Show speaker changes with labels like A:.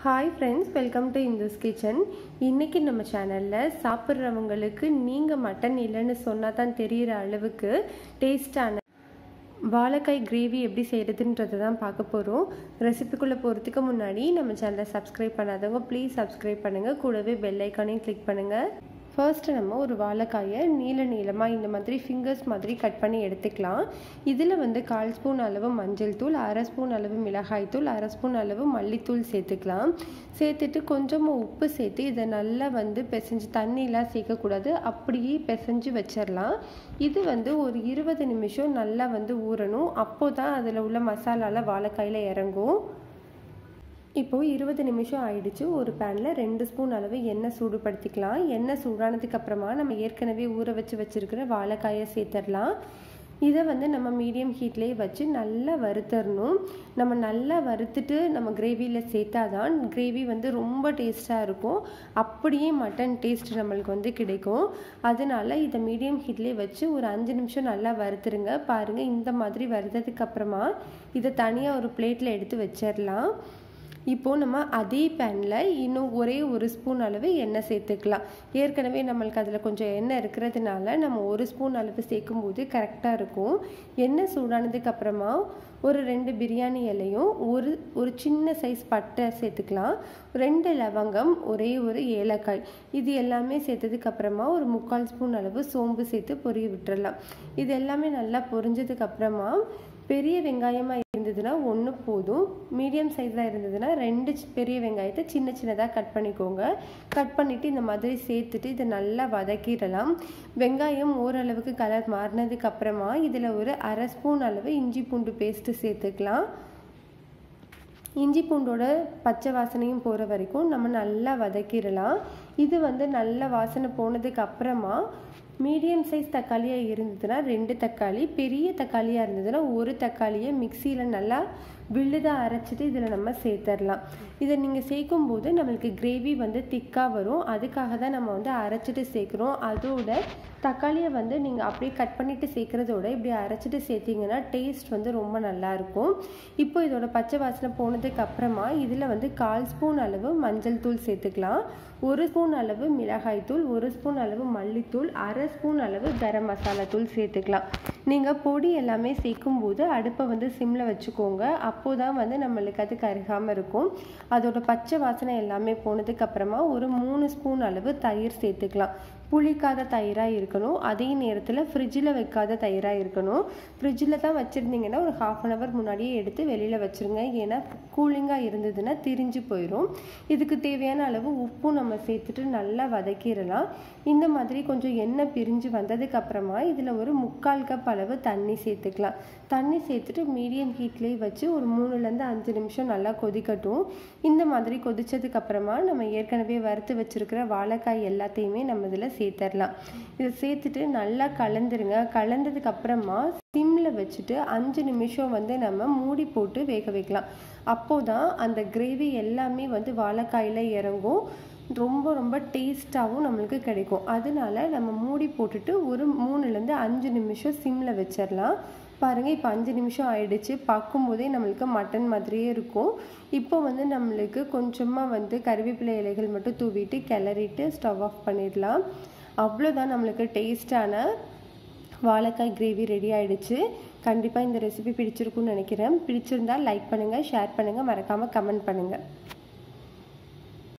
A: Hi friends welcome to Indu's kitchen இன்றைக்கி நம்ம சேனலில் சாப்பிட்றவங்களுக்கு நீங்கள் மட்டன் இல்லைன்னு சொன்னால் தான் தெரிகிற அளவுக்கு டேஸ்டான வாழைக்காய் கிரேவி எப்படி செய்கிறதுன்றது தான் பார்க்க போகிறோம் ரெசிபிக்குள்ளே போகிறதுக்கு முன்னாடி நம்ம சேனலை சப்ஸ்கிரைப் பண்ணாதவங்க ப்ளீஸ் சப்ஸ்கிரைப் பண்ணுங்கள் கூடவே பெல் ஐக்கானையும் கிளிக் பண்ணுங்கள் ஃபர்ஸ்ட்டு நம்ம ஒரு வாழைக்காயை நீள நீளமாக இந்த மாதிரி ஃபிங்கர்ஸ் மாதிரி கட் பண்ணி எடுத்துக்கலாம். இதில் வந்து கால் ஸ்பூன் அளவு மஞ்சள் தூள் அரை ஸ்பூன் அளவு மிளகாய் தூள் அரை ஸ்பூன் அளவு மல்லித்தூள் சேர்த்துக்கலாம். சேர்த்துட்டு கொஞ்சமாக உப்பு சேர்த்து இதை நல்லா வந்து பிசைஞ்சு தண்ணியெலாம் சேர்க்கக்கூடாது. அப்படியே பிசைஞ்சு வச்சிடலாம். இது வந்து ஒரு இருபது நிமிஷம் நல்லா வந்து ஊறணும். அப்போ தான் அதில் உள்ள மசாலாவில் வாழைக்காயில் இறங்கும். இப்போது இருபது நிமிஷம் ஆயிடுச்சு. ஒரு பேனில் ரெண்டு ஸ்பூன் அளவு எண்ணெய் சூடுபடுத்திக்கலாம். எண்ணெய் சூடானதுக்கு அப்புறமா நம்ம ஏற்கனவே ஊற வச்சு வச்சுருக்கிற வாழைக்காயை சேர்த்துடலாம். இதை வந்து நம்ம மீடியம் ஹீட்லேயே வச்சு நல்லா வறுத்தரணும். நம்ம நல்லா வறுத்துட்டு நம்ம கிரேவியில் சேர்த்தா தான் கிரேவி வந்து ரொம்ப டேஸ்ட்டாக இருக்கும். அப்படியே மட்டன் டேஸ்ட் நம்மளுக்கு வந்து கிடைக்கும். அதனால இதை மீடியம் ஹீட்லேயே வச்சு ஒரு அஞ்சு நிமிஷம் நல்லா வறுத்துருங்க. பாருங்கள் இந்த மாதிரி வறுத்ததுக்கப்புறமா இதை தனியாக ஒரு பிளேட்டில் எடுத்து வச்சிடலாம் இப்போது நம்ம அதே பேனில் இன்னும் ஒரே ஒரு ஸ்பூன் அளவு எண்ணெய் சேர்த்துக்கலாம். ஏற்கனவே நம்மளுக்கு அதில் கொஞ்சம் எண்ணெய் இருக்கிறதுனால நம்ம ஒரு ஸ்பூன் அளவு சேர்க்கும்போது கரெக்டாக இருக்கும். எண்ணெய் சூடானதுக்கப்புறமா ஒரு ரெண்டு பிரியாணி இலையும் ஒரு ஒரு சின்ன சைஸ் பட்டை சேர்த்துக்கலாம். ரெண்டு லவங்கம் ஒரே ஒரு ஏலக்காய். இது எல்லாமே சேர்த்ததுக்கப்புறமா ஒரு முக்கால் ஸ்பூன் அளவு சோம்பு சேர்த்து பொரிய விட்டுறலாம். இது எல்லாமே நல்லா பொரிஞ்சதுக்கப்புறமா பெரிய வெங்காயமாக இருந்ததுன்னா ஒன்று போதும். மீடியம் சைஸாக இருந்ததுன்னா ரெண்டு பெரிய வெங்காயத்தை சின்ன சின்னதாக கட் பண்ணிக்கோங்க. கட் பண்ணிவிட்டு இந்த மாதிரி சேர்த்துட்டு இதை நல்லா வதக்கிடலாம். வெங்காயம் ஓரளவுக்கு கலர் மாறினதுக்கப்புறமா இதில் ஒரு அரை ஸ்பூன் அளவு இஞ்சி பூண்டு பேஸ்ட்டு சேர்த்துக்கலாம். இஞ்சி பூண்டோட பச்சை வாசனையும் போகிற வரைக்கும் நம்ம நல்லா வதக்கிடலாம். இது வந்து நல்ல வாசனை போனதுக்கு அப்புறமா மீடியம் சைஸ் தக்காளியாக இருந்ததுன்னா ரெண்டு தக்காளி பெரிய தக்காளியாக இருந்ததுன்னா ஒரு தக்காளியை மிக்சியில் நல்லா விழுதாக அரைச்சிட்டு இதில் நம்ம சேர்த்துடலாம் இதை நீங்கள் சேர்க்கும்போது நம்மளுக்கு கிரேவி வந்து திக்காக வரும். அதுக்காக தான் நம்ம வந்து அரைச்சிட்டு சேர்க்குறோம். அதோட தக்காளியை வந்து நீங்கள் அப்படியே கட் பண்ணிவிட்டு சேர்க்குறதோட இப்படி அரைச்சிட்டு சேர்த்திங்கன்னா டேஸ்ட் வந்து ரொம்ப நல்லாயிருக்கும் இப்போ இதோட பச்சை வாசனை போனதுக்கு அப்புறமா இதில் வந்து கால் ஸ்பூன் அளவு மஞ்சள் தூள் சேர்த்துக்கலாம். ஒரு ஸ்பூன் அளவு மிளகாய் தூள் ஒரு ஸ்பூன் அளவு மல்லித்தூள் அரை ஸ்பூன் அளவு கரம் மசாலா தூள் சேர்த்துக்கலாம். நீங்கள் பொடி எல்லாமே சேர்க்கும்போது அடுப்பை வந்து சிம்மில் வச்சுக்கோங்க. அப் அப்போ தான் வந்து நம்மளுக்கு அது கருகாமல் இருக்கும். அதோட பச்சை வாசனை எல்லாமே போனதுக்கு அப்புறமா ஒரு மூணு ஸ்பூன் அளவு தயிர் சேர்த்துக்கலாம். புளிக்காத தயிராக இருக்கணும். அதே நேரத்தில் ஃப்ரிட்ஜில் வைக்காத தயிராக இருக்கணும். ஃப்ரிட்ஜில் தான் வச்சுருந்தீங்கன்னா ஒரு ஹாஃப் அன் ஹவர் முன்னாடியே எடுத்து வெளியில் வச்சுருங்க. ஏன்னா கூலிங்காக இருந்ததுன்னா திரிஞ்சு போயிடும் இதுக்கு தேவையான அளவு உப்பும் நம்ம சேர்த்துட்டு நல்லா வதக்கிடலாம். இந்த மாதிரி கொஞ்சம் எண்ணெய் பிரிஞ்சு வந்ததுக்கப்புறமா இதில் ஒரு முக்கால் கப் அளவு தண்ணி சேர்த்துக்கலாம். தண்ணி சேர்த்துட்டு மீடியம் ஹீட்லேயே வச்சு ஒரு மூணுலேருந்து அஞ்சு நிமிஷம் நல்லா கொதிக்கட்டும். இந்த மாதிரி கொதிச்சதுக்கப்புறமா நம்ம ஏற்கனவே வறுத்து வச்சுருக்கிற வாழைக்காய் எல்லாத்தையுமே நம்ம இதில் சேர்த்துடலாம் இதை சேர்த்துட்டு நல்லா கலந்துருங்க. கலந்ததுக்கு அப்புறமா சிம்மில் வச்சுட்டு அஞ்சு நிமிஷம் வந்து நம்ம மூடி போட்டு வேக வைக்கலாம். அப்போது தான் அந்த கிரேவி எல்லாமே வந்து வாழைக்காயில் இறங்கும். ரொம்ப ரொம்ப டேஸ்ட்டாகவும் நம்மளுக்கு கிடைக்கும். அதனால நம்ம மூடி போட்டுட்டு ஒரு மூணுலேருந்து அஞ்சு நிமிஷம் சிம்மில் வச்சிடலாம் பாருங்கள் இப்போ அஞ்சு நிமிஷம் ஆயிடுச்சு. பார்க்கும்போதே நம்மளுக்கு மட்டன் மாதிரியே இருக்கும். இப்போ வந்து நம்மளுக்கு கொஞ்சமாக வந்து கருவேப்பிலை இலைகள் மட்டும் தூவிட்டு கிளறிட்டு ஸ்டவ் ஆஃப் பண்ணிடலாம். அவ்வளோதான் நம்மளுக்கு டேஸ்டான வாழைக்காய் கிரேவி ரெடி ஆகிடுச்சு கண்டிப்பாக இந்த ரெசிபி பிடிச்சிருக்குன்னு நினைக்கிறேன். பிடிச்சிருந்தால் லைக் பண்ணுங்கள் ஷேர் பண்ணுங்கள் மறக்காமல் கமெண்ட் பண்ணுங்கள்